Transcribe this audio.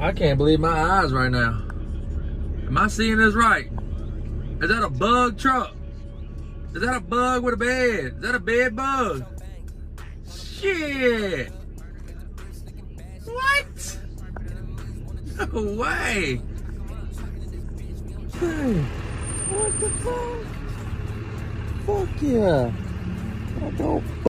I can't believe my eyes right now. Am I seeing this right? Is that a bug truck? Is that a bug with a bed? Is that a bed bug? Shit. What? No way. Hey, what the fuck? Fuck yeah. I don't